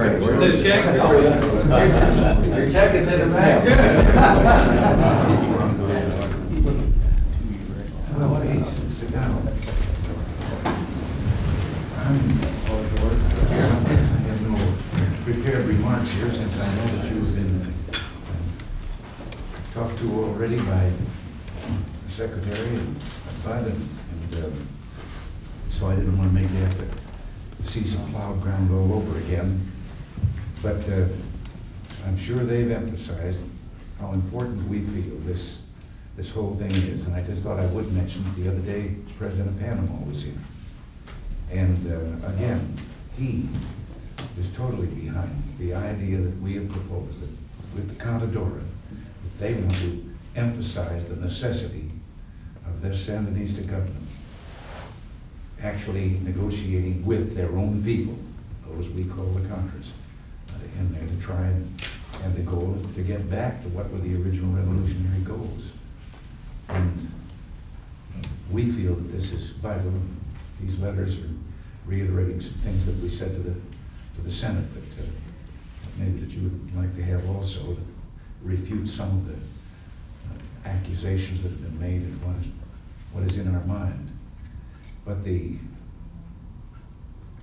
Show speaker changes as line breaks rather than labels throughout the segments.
Right, where's
Is check?
Your check is in the mail.
Well, please, sit down. I'm- I have no prepared remarks here since I know that you've been uh, talked to already by the secretary and Bud, and and, um, so I didn't want to make you have to see some plowed ground all over again. But uh, I'm sure they've emphasized how important we feel this, this whole thing is. And I just thought I would mention, that the other day, President of Panama was here. And uh, again, he is totally behind the idea that we have proposed, that with the Contadora, that they want to emphasize the necessity of this Sandinista government actually negotiating with their own people, those we call the Contras, in there to try and, and the goal to get back to what were the original revolutionary goals. And we feel that this is vital. These letters are reiterating some things that we said to the, to the Senate that uh, maybe that you would like to have also refute some of the uh, accusations that have been made and what is, what is in our mind. But the,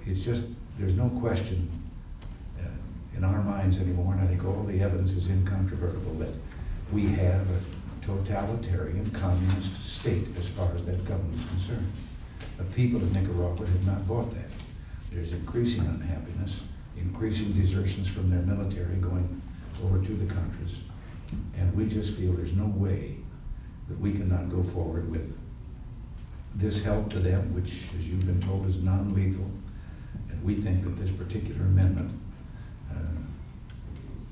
it's just, there's no question in our minds anymore, and I think all the evidence is incontrovertible, that we have a totalitarian communist state as far as that government is concerned. The people of Nicaragua have not bought that. There's increasing unhappiness, increasing desertions from their military going over to the Contras. And we just feel there's no way that we cannot go forward with this help to them, which, as you've been told, is non-lethal. And we think that this particular amendment Um,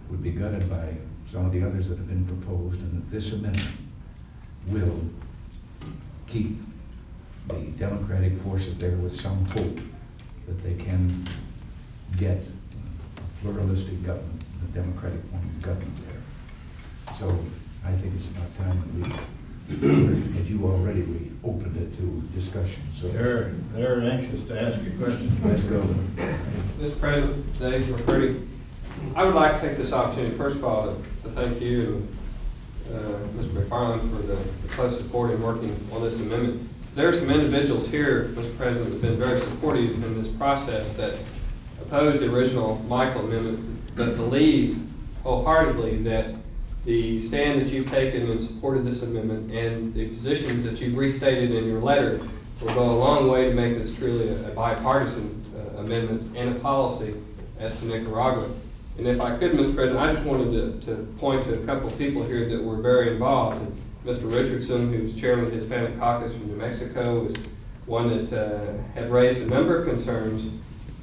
would be gutted by some of the others that have been proposed, and that this amendment will keep the democratic forces there with some hope that they can get a pluralistic government, a democratic form of government there. So I think it's about time that we, as you already, we opened it to discussion, so.
They're, they're anxious to ask you questions.
Let's go.
Mr. President, Dave McCurdy, I would like to take this opportunity, first of all, to to thank you uh, Mr. McFarlane for the the close support in working on this amendment. There are some individuals here, Mr. President, that have been very supportive in this process that oppose the original Michel amendment, but believe wholeheartedly that the stand that you've taken in support of this amendment and the positions that you've restated in your letter will go a long way to make this truly a bipartisan uh, amendment and a policy as to Nicaragua. And if I could, Mr. President, I just wanted to, to point to a couple of people here that were very involved. And Mr. Richardson, who's chairman of the Hispanic Caucus from New Mexico, is one that uh, had raised a number of concerns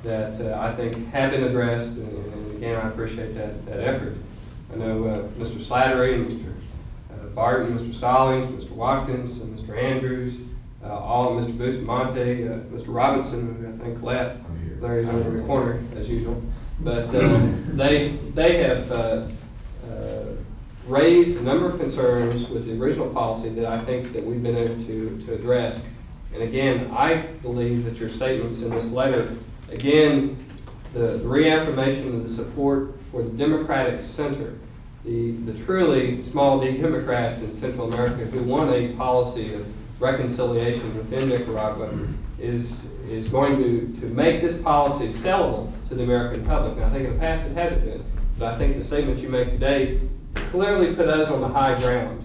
that uh, I think have been addressed, and, and again, I appreciate that, that effort. I know uh, Mr. Slattery and Mr. uh, Barton, Mr. Stallings, Mr. Watkins, and Mr. Andrews, uh, all, Mr. Bustamante, uh, Mr. Robinson, who I think left. Larry's over in the corner, as usual. But uh, they, they have uh, uh, raised a number of concerns with the original policy that I think that we've been able to, to address. And again, I believe that your statements in this letter, again, the the reaffirmation of the support for the Democratic Center, the, the truly small d Democrats in Central America who want a policy of reconciliation within Nicaragua is, is going to, to make this policy sellable to the American public. And I think in the past it hasn't been. But I think the statements you make today clearly put us on the high ground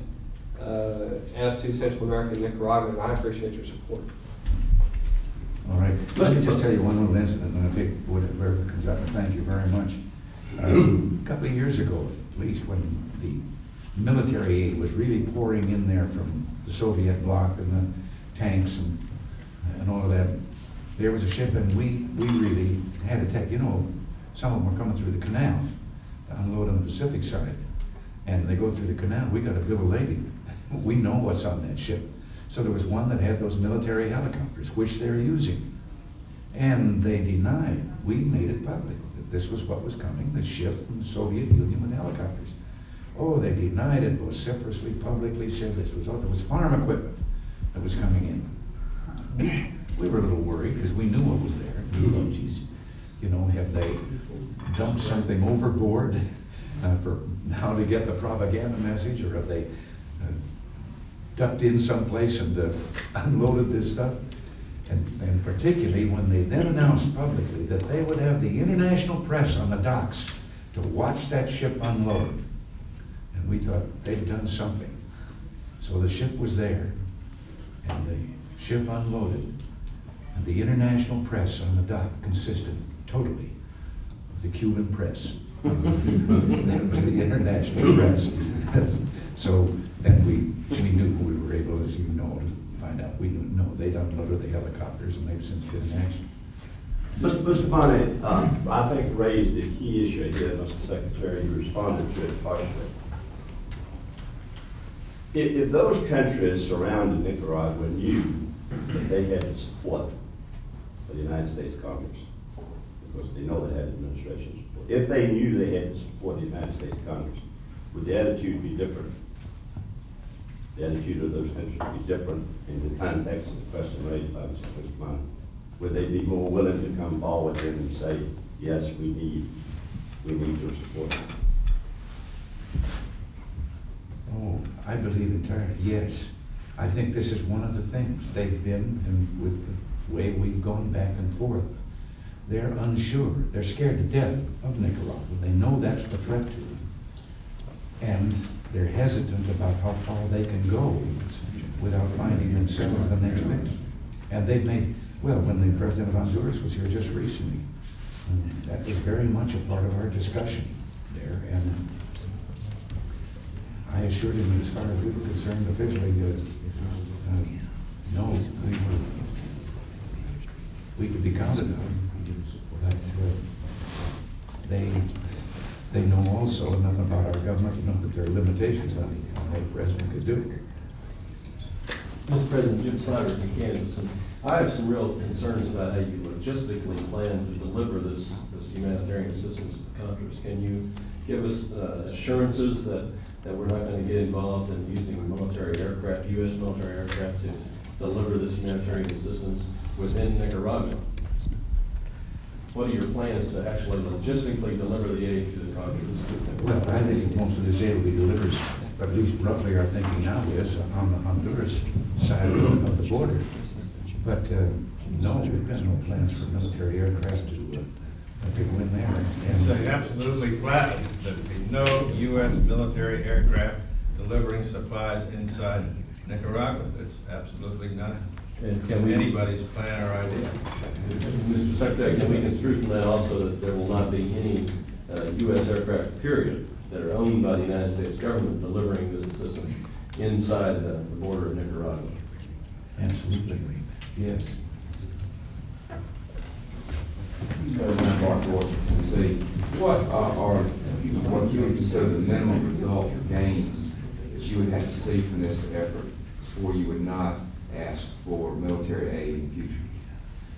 uh, as to Central America and Nicaragua, and I appreciate your support.
All right, let me just tell you one little incident, and I'll take whatever comes up, thank you very much. A couple of years ago, at least, when the military aid was really pouring in there from the Soviet bloc and the tanks and, and all of that, there was a ship, and we, we really had to take, you know, some of them were coming through the canal to unload on the Pacific side, and they go through the canal, we got a of lading. We know what's on that ship. So there was one that had those military helicopters, which they're using. And they denied, we made it public, this was what was coming, the shift from the Soviet Union with helicopters. Oh, they denied it vociferously, publicly, said this was, oh, there was farm equipment that was coming in. We were a little worried, because we knew what was there, the emojis. You know, have they dumped something overboard uh, for how to get the propaganda message, or have they uh, ducked in someplace and uh, unloaded this stuff? And, and particularly when they then announced publicly that they would have the international press on the docks to watch that ship unload. And we thought they'd done something. So the ship was there, and the ship unloaded, and the international press on the dock consisted totally of the Cuban press. That was the international press. So then we, we knew, we were able, as you know, to find out, we knew, no, they'd unloaded the helicopters, and they've since been in action.
Mr. Mr. Bonnet, uh, I think raised a key issue here, Mr. Secretary, you responded to it partially. If, if those countries surrounding Nicaragua knew that they had the support of the United States Congress, because they know they had administration support, if they knew they had the support of the United States Congress, would the attitude be different? The attitude of those countries be different in the context of the question raised by Mr. Bonnet? Would they be more willing to come forward and say, yes, we need, we need your support?
Oh, I believe entirely, yes. I think this is one of the things. They've been, and with the way we've gone back and forth, they're unsure. They're scared to death of Nicaragua. They know that's the threat to them. And they're hesitant about how far they can go without finding themselves the next victim. And they've made, well, when the president of Honduras was here just recently, that was very much a part of our discussion there. And I assured him, as far as we were concerned officially, uh, uh, no, we were, we could be counted on. But uh, they, they know also enough about our government to know that there are limitations on what the president could do.
Mr. President, Jim Snyder and I have some real concerns about how you logistically plan to deliver this, this humanitarian assistance to the countries. Can you give us uh, assurances that, that we're not going to get involved in using military aircraft, U.S. military aircraft to deliver this humanitarian assistance within Nicaragua? What are your plans to actually logistically deliver the aid to the countries?
Well, I think most of this aid will be delivered, at least roughly our thinking now is, on the Honduras side of the- border. But, uh, no, we've got no plans for military aircraft to, uh, to go in there.
Say
And
absolutely flat, there'd be no U.S. military aircraft delivering supplies inside Nicaragua. That's absolutely not
And can we?
anybody's plan or idea.
Mr. Secretary, can we construe from that also that there will not be any uh, U.S. aircraft, period, that are owned by the United States government delivering this assistance inside the the border of Nicaragua?
Absolutely, yes.
President Barker, to see, what are, are, what you would consider the minimum result or gains that you would have to see from this effort before you would not ask for military aid in the future?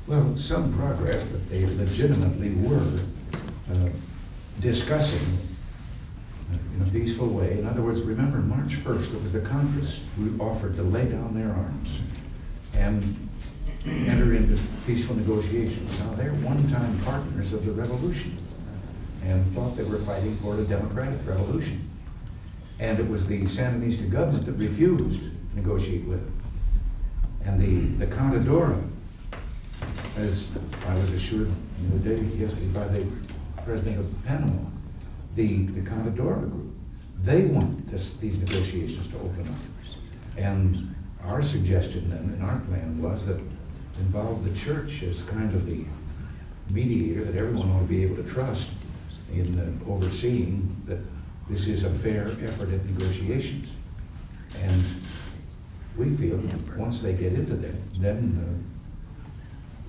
Well, some progress that they legitimately were uh, discussing uh, in a peaceful way. In other words, remember, March 1st, it was the Contras who offered to lay down their arms and enter into peaceful negotiations. Now, they're one-time partners of the revolution and thought they were fighting for a democratic revolution. And it was the Sandinista government that refused to negotiate with them. And the, the Contadora, as I was assured the other day, yesterday by the president of Panama, the, the Contadora group, they want this, these negotiations to open up. And our suggestion then, and our plan was that involve the church as kind of the mediator that everyone ought to be able to trust in uh, overseeing that this is a fair effort at negotiations. And we feel, once they get into that, then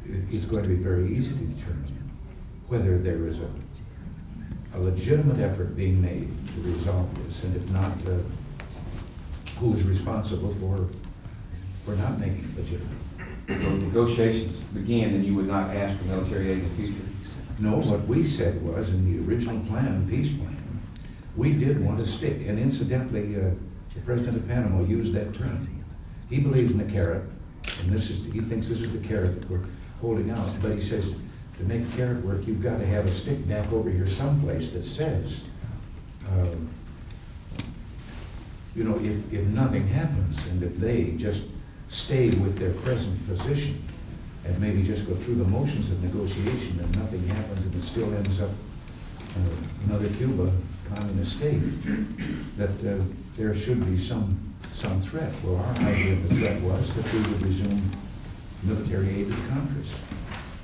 uh, it's going to be very easy to determine whether there is a, a legitimate effort being made to resolve this, and if not, uh, who is responsible for, for not making it legitimate.
So negotiations begin, and you would not ask for military aid in the future?
No, what we said was, in the original plan, peace plan, we did want to stick, and incidentally, uh, the president of Panama used that term. He believes in the carrot, and this is, he thinks this is the carrot that we're holding out, but he says, to make carrot work, you've got to have a stick back over here someplace that says, um, you know, if, if nothing happens, and if they just stay with their present position, and maybe just go through the motions of negotiation, and nothing happens, and it still ends up uh, another Cuba communist state, that uh, there should be some, some threat. Well, our idea of the threat was that we would resume military aid to the Contras,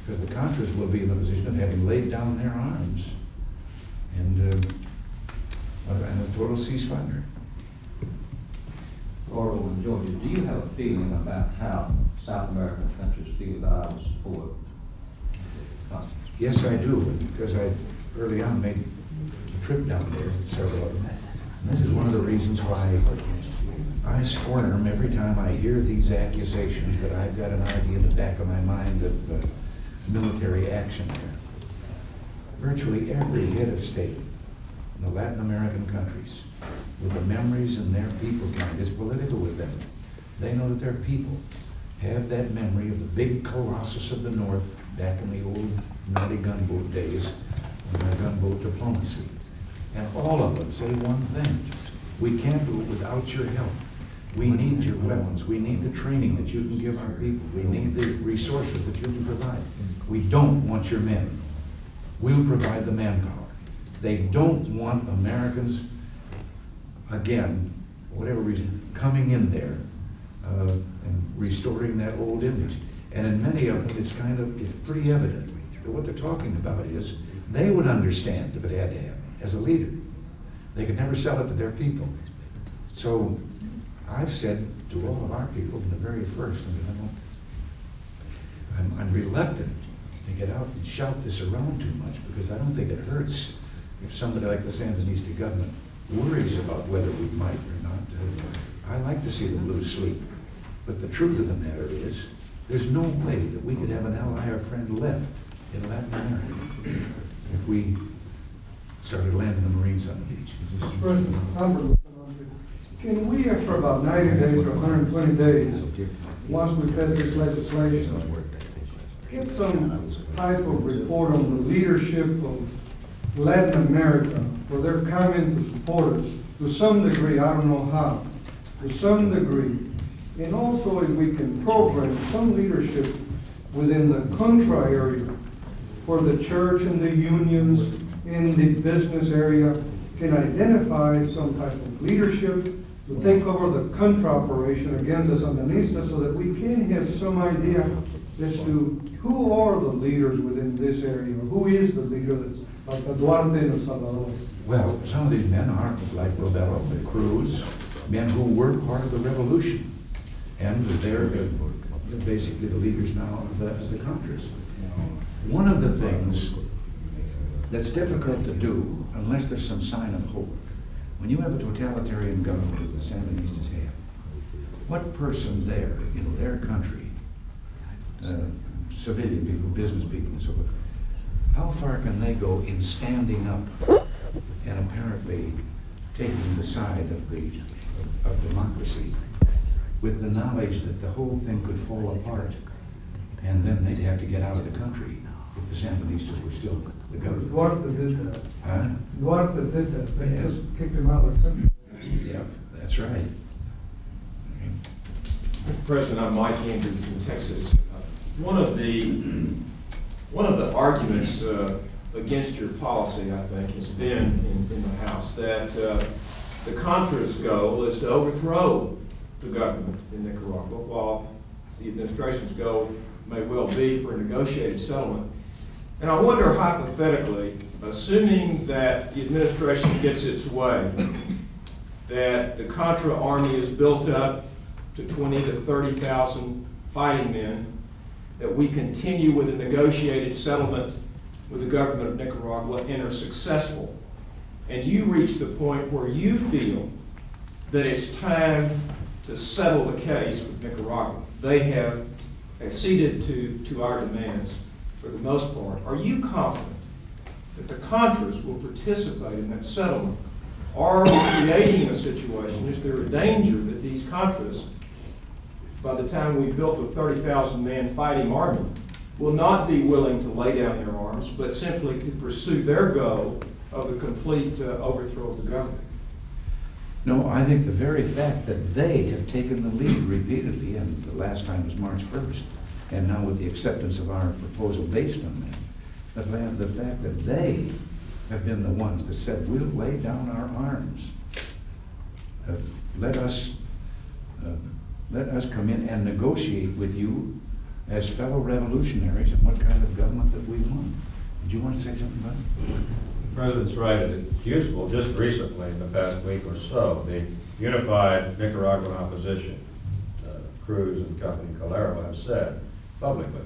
because the Contras will be in the position of having laid down their arms and, uh, and a total ceasefire.
Laurel and Georgia, do you have a feeling about how South American countries feel about our support?
Yes, I do, because I early on made a trip down there, several of them. And this is one of the reasons why I squirm every time I hear these accusations that I've got an idea in the back of my mind of uh, military action there. Virtually every head of state in the Latin American countries, with the memories in their people's mind, it's political with them. They know that their people have that memory of the big colossus of the North back in the old naughty gunboat days, of their gunboat diplomacy. And all of them say one thing, we can't do it without your help. We need your weapons, we need the training that you can give our people, we need the resources that you can provide. We don't want your men. We'll provide the manpower. They don't want Americans, again, for whatever reason, coming in there uh, and restoring that old image. And in many of them, it's kind of, it's pretty evident that what they're talking about is, they would understand if it had to happen, as a leader. They could never sell it to their people. So I've said to all of our people from the very first, I mean, I don't, I'm, I'm reluctant to get out and shout this around too much because I don't think it hurts if somebody like the Sandinista government worries about whether we might or not. I like to see them lose sleep. But the truth of the matter is, there's no way that we could have an ally or friend left in Latin America if we started landing the Marines on the beach.
Can we, uh, for about ninety days or hundred and twenty days, once we pass this legislation, get some type of report on the leadership of Latin America, for their coming to support us, to some degree, I don't know how, to some degree, and also if we can program some leadership within the Contra area, for the church and the unions in the business area can identify some type of leadership to take over the Contra operation against the Sandinistas so that we can have some idea as to who are the leaders within this area, who is the leader that's like Duarte and Salvador.
Well, some of these men are like Robelo and Cruz, men who were part of the revolution. And they're the- they're basically the leaders now of the, the Contras. One of the things that's difficult to do unless there's some sign of hope, when you have a totalitarian government as the Sandinistas have, what person there in their country, uh, civilian people, business people and so forth, how far can they go in standing up and apparently taking the side of the, of- democracy with the knowledge that the whole thing could fall apart and then they'd have to get out of the country if the Sandinistas were still?
Duarte did that.
Huh?
Duarte did that. They
Yes.
just kicked him out of the country.
Yep, that's right.
Mr. President, I'm Mike Andrews from Texas. Uh, One of the, one of the arguments uh, against your policy, I think, has been in, in the House that uh, the Contra's goal is to overthrow the government in Nicaragua, while the administration's goal may well be for a negotiated settlement. And I wonder hypothetically, assuming that the administration gets its way, that the Contra army is built up to twenty to thirty thousand fighting men, that we continue with a negotiated settlement with the government of Nicaragua and are successful, and you reach the point where you feel that it's time to settle the case with Nicaragua. They have acceded to, to our demands for the most part. Are you confident that the Contras will participate in that settlement? Are we creating a situation, is there a danger that these Contras, by the time we've built a thirty thousand man fighting army, will not be willing to lay down their arms, but simply to pursue their goal of the complete uh, overthrow of the government.
No, I think the very fact that they have taken the lead repeatedly, and the last time was March first, and now with the acceptance of our proposal based on that, the, the fact that they have been the ones that said, we'll lay down our arms. Uh, Let us, uh, let us come in and negotiate with you as fellow revolutionaries and what kind of government that we want. Did you want to say something about it?
The President's right, it's useful, just recently, in the past week or so, the unified Nicaraguan opposition, uh, Cruz and company Calero have said publicly,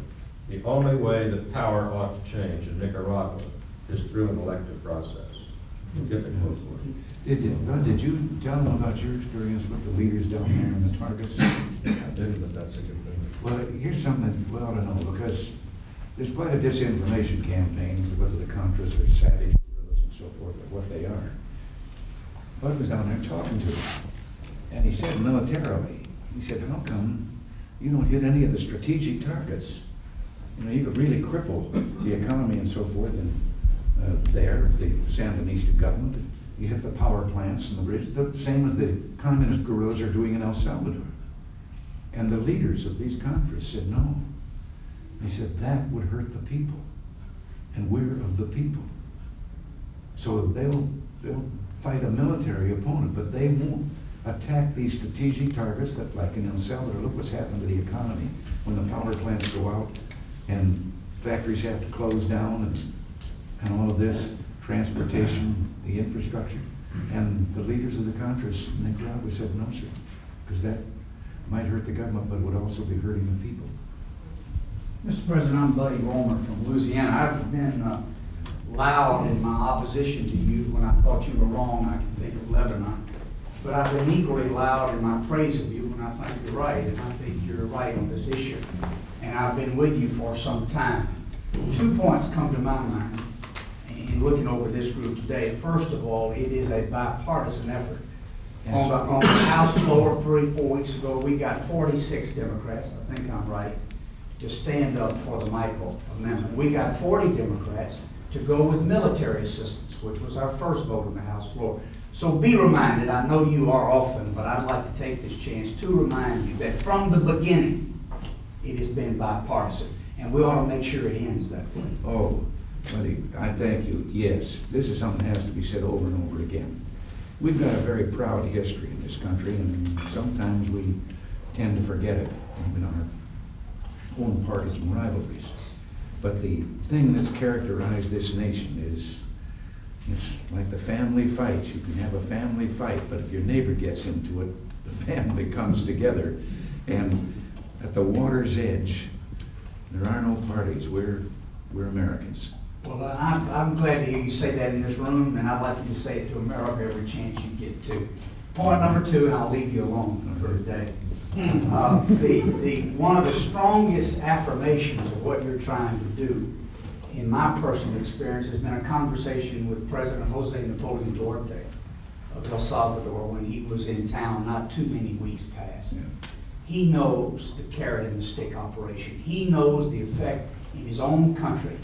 the only way that power ought to change in Nicaragua is through an elective process. Get the quote for it.
Did, did, Bud, did you tell them about your experience with the leaders down there and the targets?
I do, but that's a good thing.
Well, here's something that we ought to know, because there's quite a disinformation campaign, whether the Contras are savage guerrillas and so forth, or what they are. Bud was down there talking to them, and he said militarily, he said, how come you don't hit any of the strategic targets? You know, you could really cripple the economy and so forth, and, uh, there, the Sandinista government, you hit the power plants and the bridge, the same as the communist guerrillas are doing in El Salvador. And the leaders of these Contras said, no. They said, that would hurt the people. And we're of the people. So they'll, they'll fight a military opponent, but they won't attack these strategic targets that, like in El Salvador, look what's happened to the economy when the power plants go out and factories have to close down and, and all of this, transportation, the infrastructure. And the leaders of the Contras in Nicaragua said, no, sir, because that might hurt the government, but would also be hurting the people.
Mr. President, I'm Buddy Roemer from Louisiana. I've been uh, loud in my opposition to you when I thought you were wrong. I can think of Lebanon. But I've been equally loud in my praise of you when I think you're right, and I think you're right on this issue. And I've been with you for some time. Two points come to my mind in looking over this group today. First of all, it is a bipartisan effort. On the, on the House floor three, four weeks ago, we got forty-six Democrats, I think I'm right, to stand up for the Michel Amendment. We got forty Democrats to go with military assistance, which was our first vote on the House floor. So be reminded, I know you are often, but I'd like to take this chance to remind you that from the beginning, it has been bipartisan, and we ought to make sure it ends that way.
Oh, Buddy, I thank you. Yes, this is something that has to be said over and over again. We've got a very proud history in this country, and sometimes we tend to forget it in our own partisan rivalries. But the thing that's characterized this nation is, it's like the family fight. You can have a family fight, but if your neighbor gets into it, the family comes together. And at the water's edge, there are no parties. We're, we're Americans.
Well, I'm, I'm glad to hear you say that in this room, and I'd like you to say it to America every chance you get to. Point number two, and I'll leave you alone for today. Uh, The, the, one of the strongest affirmations of what you're trying to do, in my personal experience, has been a conversation with President Jose Napoleon Duarte of El Salvador when he was in town not too many weeks past.
Yeah.
He knows the carrot and the stick operation. He knows the effect in his own country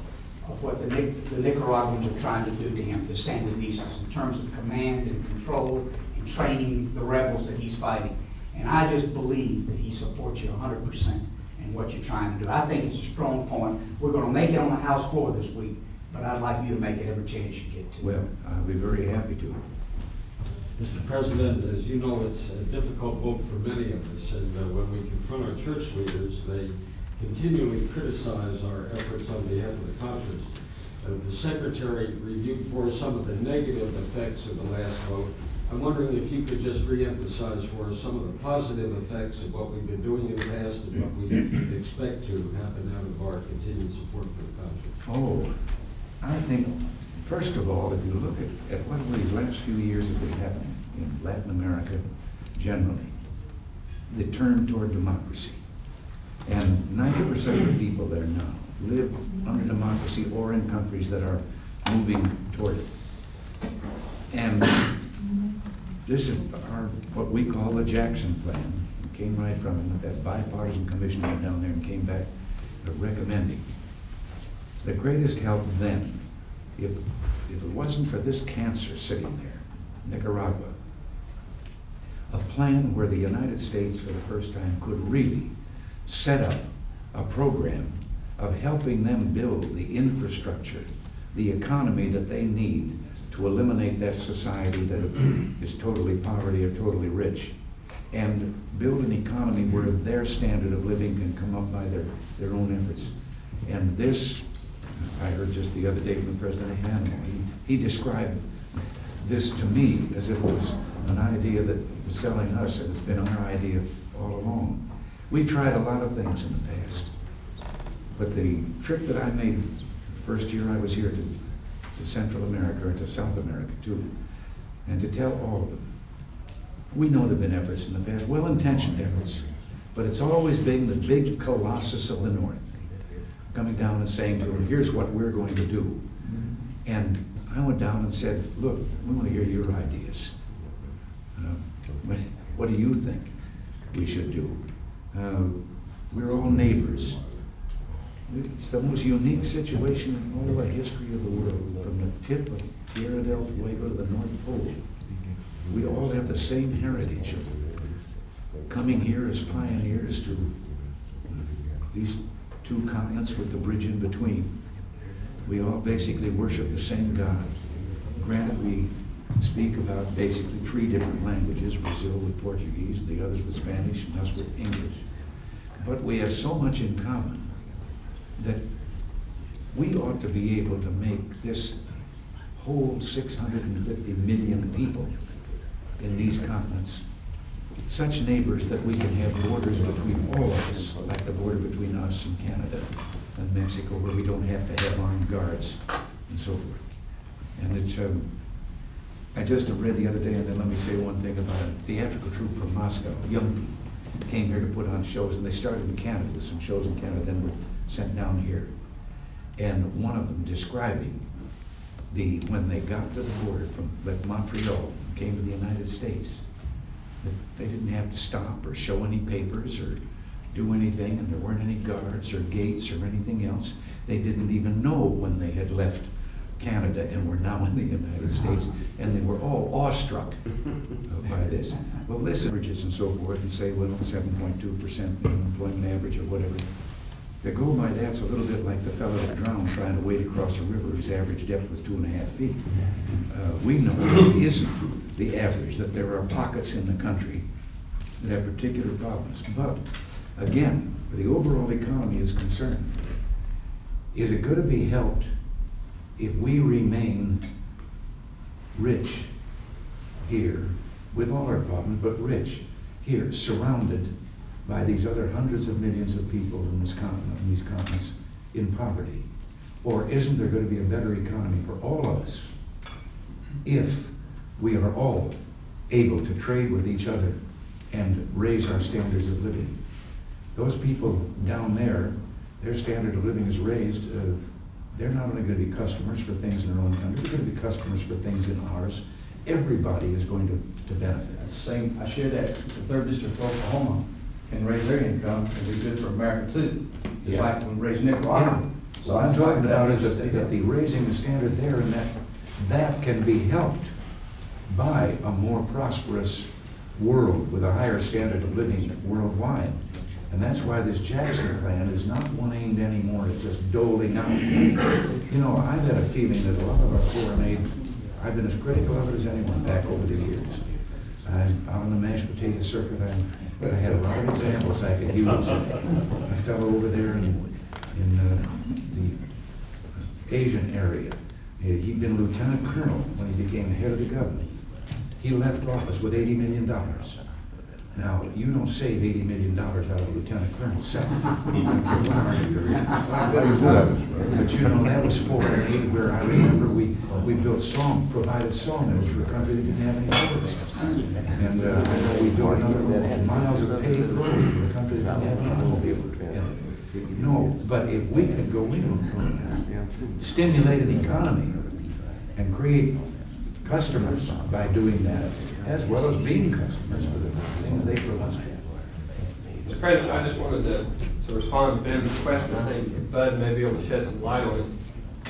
of what the, the Nicaraguans are trying to do to him, the Sandinistas, in terms of command and control and training the rebels that he's fighting. And I just believe that he supports you 100% and what you're trying to do. I think it's a strong point. We're going to make it on the House floor this week, but I'd like you to make it every chance you get to.
Well, I'll be very happy to.
Mr. President, as you know, it's a difficult vote for many of us, and uh, when we confront our church leaders, they continually criticize our efforts on behalf of the conference. Uh, the Secretary reviewed for some of the negative effects of the last vote, I'm wondering if you could just reemphasize for us some of the positive effects of what we've been doing in the past and what we expect to happen out of our continued support for the conference.
Oh, I think, first of all, if you look at, at what these last few years have been happening in Latin America generally, the turn toward democracy. And ninety percent of the people there now live under democracy or in countries that are moving toward it. And this is our, what we call the Jackson Plan. It came right from it. that bipartisan commission went down there and came back recommending. The greatest help then, if, if it wasn't for this cancer sitting there, Nicaragua, a plan where the United States for the first time could really set up a program of helping them build the infrastructure, the economy that they need to eliminate that society that is totally poverty or totally rich, and build an economy where their standard of living can come up by their, their own efforts. And this, I heard just the other day from President Hanel, he, he described this to me as if it was an idea that was selling us, and it's been our idea all along. We've tried a lot of things in the past, but the trip that I made the first year I was here to, to Central America, or to South America too, and to tell all of them, we know there have been efforts in the past, well-intentioned efforts, but it's always been the big colossus of the North coming down and saying to them, here's what we're going to do. And I went down and said, look, we want to hear your ideas. Uh, what, what do you think we should do? Uh, we're all neighbors. It's the most unique situation in all the history of the world, from the tip of Tierra del Fuego to the North Pole. We all have the same heritage of coming here as pioneers to these two continents with the bridge in between. We all basically worship the same God. Granted, we speak about basically three different languages, Brazil with Portuguese, the others with Spanish, and us with English. But we have so much in common that we ought to be able to make this whole 650 million people in these continents such neighbors that we can have borders between all of us, like the border between us and Canada and Mexico, where we don't have to have armed guards and so forth. And it's, um, I just have read the other day, and then let me say one thing about a theatrical troupe from Moscow, young people, came here to put on shows, and they started in Canada, some shows in Canada, then were sent down here. And one of them describing the, when they got to the border from, left Montreal, came to the United States, that they didn't have to stop or show any papers or do anything, and there weren't any guards or gates or anything else. They didn't even know when they had left Canada and were now in the United States, and they were all awestruck by this. Well, this averages and so forth, and say, well, seven point two percent unemployment average or whatever. They go by that's a little bit like the fellow that drowned trying to wade across a river whose average depth was two and a half feet. Uh, we know it isn't the average, that there are pockets in the country that have particular problems. But, again, where the overall economy is concerned, is it going to be helped if we remain rich here, with all our problems, but rich here, surrounded by these other hundreds of millions of people in this continent, in these continents, in poverty? Or isn't there going to be a better economy for all of us if we are all able to trade with each other and raise our standards of living? Those people down there, their standard of living is raised. Uh, they're not only going to be customers for things in their own country, they're going to be customers for things in ours. Everybody is going to, to benefit.
Same, I share that, the third district of Oklahoma can raise their income and be good for America too. Just
Yeah.
like when we raise Nicaragua.
So I'm talking about is that, that the raising the standard there and that, that can be helped by a more prosperous world with a higher standard of living worldwide. And that's why this Jackson plan is not one aimed anymore at just doling out. You know, I've had a feeling that a lot of our foreign aid, I've been as critical of it as anyone back over the years. I'm out on the mashed potato circuit, I, I had a lot of examples I could use. A fellow over there in, in uh, the Asian area, he- he'd been lieutenant colonel when he became the head of the government. He left office with eighty million dollars. Now, you don't save eighty million dollars out of a lieutenant colonel's salary. I don't care what army you're in. But you know, that was foreign aid where I remember we, we built song, provided sawmills for a country that didn't have any forest. And uh, I know we built another miles of paved roads for a country that didn't have any. And, No, but if we could go in, stimulate an economy and create customers by doing that, as well as being customers for the things they provide.
Mr. President, I just wanted to to respond to Ben's question, I think Bud may be able to shed some light on it.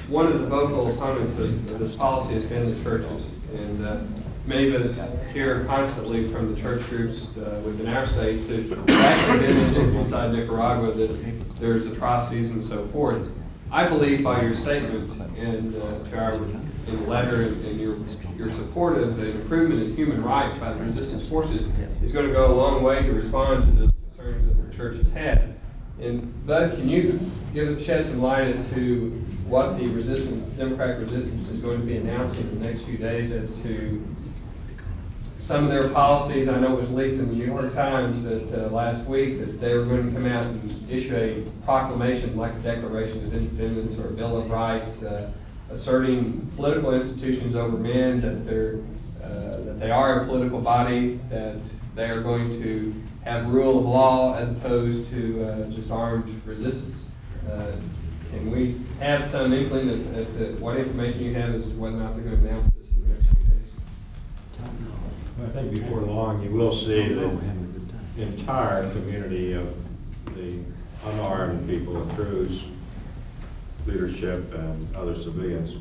One of the vocal opponents of, of this policy has been the churches, and uh, many of us hear constantly from the church groups uh, within our states that actually been inside Nicaragua that there's atrocities and so forth. I believe by your statement and uh, to our, in the letter and your, your support of the improvement in human rights by the resistance forces is going to go a long way to respond to the concerns that the church has had. And Bud, can you give, shed some light as to what the resistance, Democratic resistance is going to be announcing in the next few days as to some of their policies? I know it was leaked in the New York Times that, uh, last week, that they were going to come out and issue a proclamation like a Declaration of Independence or a Bill of Rights, uh, asserting political institutions over men, that they're, uh, that they are a political body, that they are going to have rule of law as opposed to uh, just armed resistance. Uh, Can we have some inkling as to what information you have as to whether or not they're going to announce this in the next few days?
I think before long, you will see the entire community of the unarmed people, of crews, leadership, and other civilians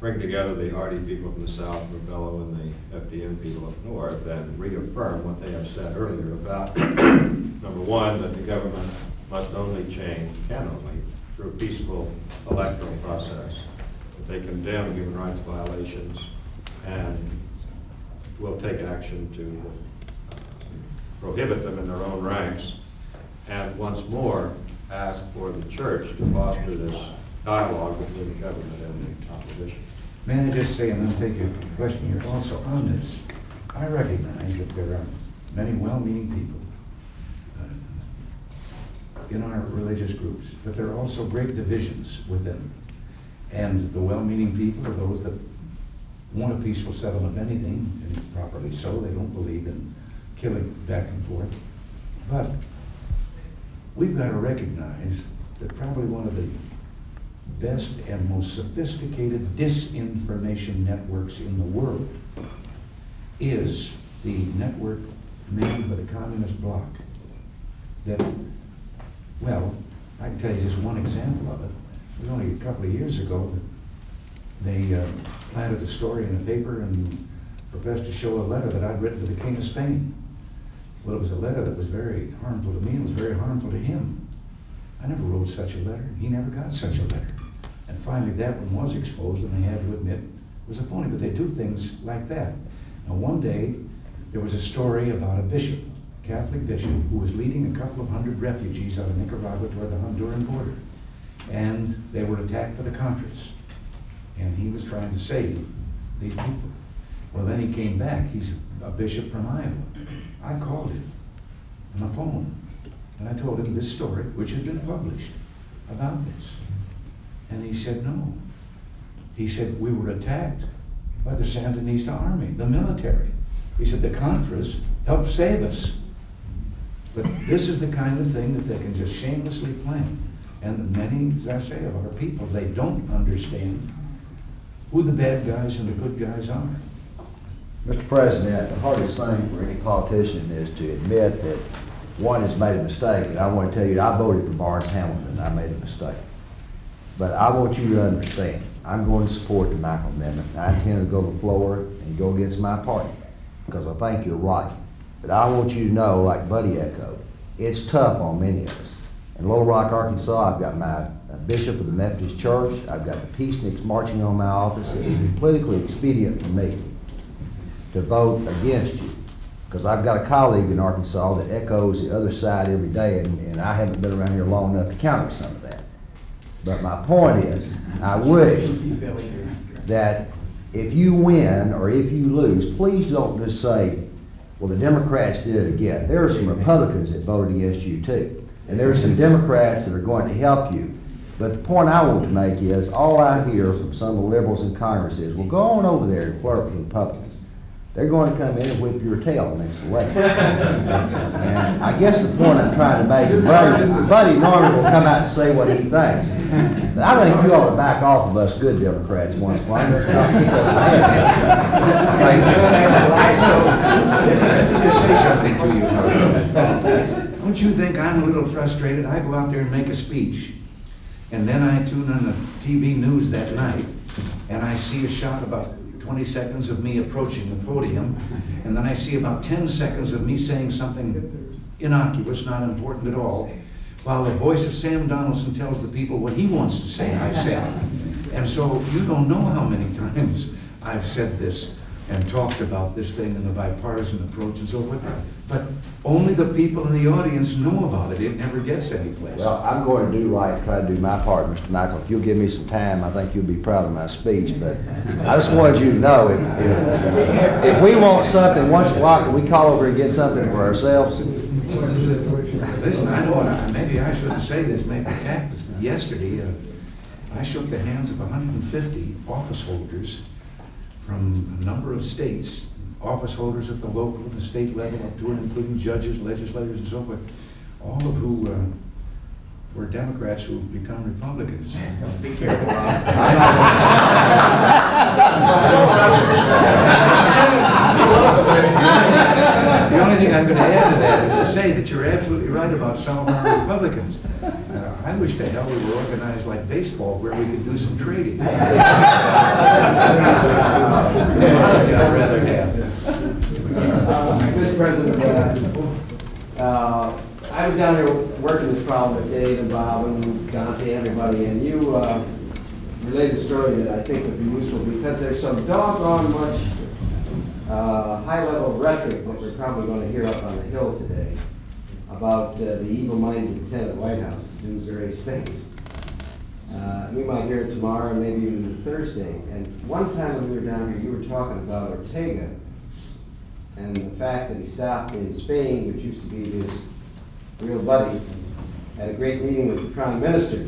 bring together the Hardy people from the south, Robelo, and the FDN people up north, and reaffirm what they have said earlier about, number one, that the government must only change, can only, through a peaceful electoral process. That they condemn human rights violations and will take action to uh, prohibit them in their own ranks, and once more, ask for the church to foster this dialogue between the government and the opposition.
May I just say, and then take your question here, also on this, I recognize that there are many well-meaning people uh, in our religious groups, but there are also great divisions within. And the well-meaning people are those that want a peaceful settlement of anything, and properly so, they don't believe in killing back and forth. But we've got to recognize that probably one of the best and most sophisticated disinformation networks in the world is the network made by the communist bloc. That, well, I can tell you just one example of it. It was only a couple of years ago that they uh, planted a story in a paper and professed to show a letter that I'd written to the King of Spain. Well, it was a letter that was very harmful to me, it was very harmful to him. I never wrote such a letter, he never got such a letter. And finally, that one was exposed, and they had to admit it was a phony, but they do things like that. Now, one day, there was a story about a bishop, a Catholic bishop, who was leading a couple of hundred refugees out of Nicaragua toward the Honduran border. And they were attacked by the Contras. And he was trying to save these people. Well, then he came back, he's a bishop from Iowa. I called him on the phone, and I told him this story, which had been published, about this. And he said, no. He said, we were attacked by the Sandinista army, the military. He said, the Contras helped save us. But this is the kind of thing that they can just shamelessly plan. And many, as I say, of our people, they don't understand who the bad guys and the good guys are.
Mr. President, the hardest thing for any politician is to admit that one has made a mistake. And I want to tell you, I voted for Barnes Hamilton, I made a mistake. But I want you to understand, I'm going to support the Michel Amendment. I intend to go to Florida and go against my party, because I think you're right. But I want you to know, like Buddy echoed, it's tough on many of us. In Little Rock, Arkansas, I've got my uh, bishop of the Methodist Church, I've got the peaceniks marching on my office. It would be politically expedient for me to vote against you. Because I've got a colleague in Arkansas that echoes the other side every day, and, and I haven't been around here long enough to counter some of that. But my point is, I wish that if you win or if you lose, please don't just say, well, the Democrats did it again. There are some Republicans that voted against you too. And there are some Democrats that are going to help you. But the point I want to make is, all I hear from some of the liberals in Congress is, well, go on over there and flirt with the Republicans. They're going to come in and whip your tail next election. And I guess the point I'm trying to make is Buddy, Buddy Norman will come out and say what he thinks. But I think you ought to back off of us good Democrats once in a while.
Something to you. Don't you think I'm a little frustrated? I go out there and make a speech, and then I tune on the TV news that night, and I see a shot about 20 seconds of me approaching the podium, and then I see about 10 seconds of me saying something innocuous, not important at all, while the voice of Sam Donaldson tells the people what he wants to say, I said. And so you don't know how many times I've said this and talked about this thing and the bipartisan approach and so forth, but only the people in the audience know about it. It never gets anyplace.
Well, I'm going to do right, try to do my part, Mr. Michel. If you'll give me some time, I think you'll be proud of my speech, but I just wanted you to know, if, if, if we want something once in a while, can we call over and get something for ourselves?
Listen, I don't want, maybe I shouldn't say this, maybe but yesterday, uh, I shook the hands of hundred and fifty office holders from a number of states, office holders at the local and the state level up to and including judges, legislators and so forth, all of who, uh, were Democrats who've become Republicans. Be careful. The only thing I'm gonna add to that is to say that you're absolutely right about some of our Republicans. Uh, I wish to hell we were organized like baseball where we could do some trading. I'd rather have.
Mr. President, uh, uh, I was down there working this problem with Dave and Bob and Dante, everybody, and you uh, related a story that I think would be useful because there's some doggone much uh, high-level rhetoric that we're probably going to hear up on the Hill today about uh, the evil-minded intent of the White House to do various things. Uh, We might hear it tomorrow maybe even Thursday. And one time when we were down here, you were talking about Ortega and the fact that he stopped in Spain, which used to be his real buddy, had a great meeting with the prime minister.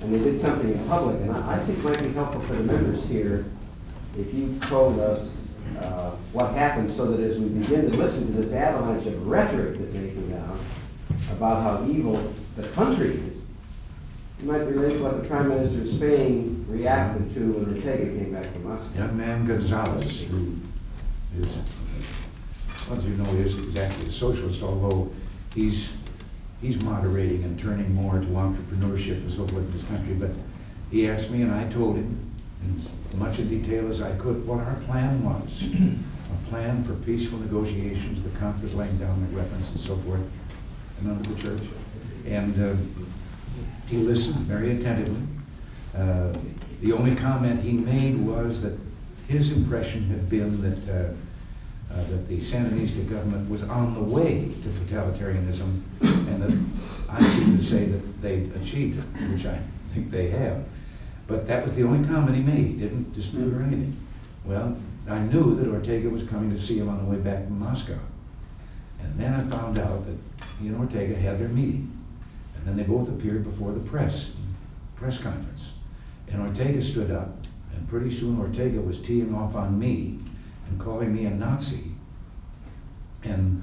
And they did something in public, and I, I think might be helpful for the members here if you told us uh, what happened so that as we begin to listen to this avalanche of rhetoric that they come down about how evil the country is, you might relate what the prime minister of Spain reacted to when Ortega came back from Moscow.
Young man Gonzalez, who is, as you know, is exactly a socialist, although he's, he's moderating and turning more to entrepreneurship and so forth in this country. But he asked me, and I told him, in as much in detail as I could, what our plan was. A plan for peaceful negotiations, the conference laying down their weapons and so forth, and under the church. And uh, he listened very attentively. Uh, The only comment he made was that his impression had been that, uh, uh, that the Sandinista government was on the way to totalitarianism, and that I seem to say that they achieved it, which I think they have. But that was the only comment he made. He didn't dispute or anything. Well, I knew that Ortega was coming to see him on the way back from Moscow. And then I found out that he and Ortega had their meeting. And then they both appeared before the press, press conference. And Ortega stood up, and pretty soon Ortega was teeing off on me and calling me a Nazi, and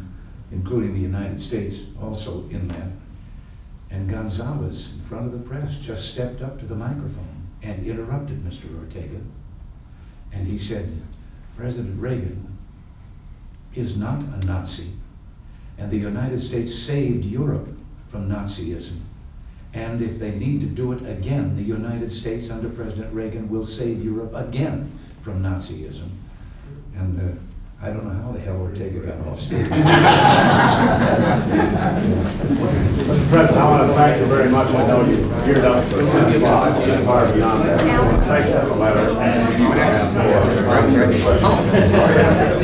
including the United States also in that. And Gonzalez, in front of the press, just stepped up to the microphone and interrupted Mr. Ortega. And he said, President Reagan is not a Nazi, and the United States saved Europe from Nazism. And if they need to do it again, the United States under President Reagan will save Europe again from Nazism. And uh, I don't know how the hell Ortega got off stage.
Mr. President, I want to thank you very much. I know you geared up for this far beyond that. I want to thank you for the letter. and for-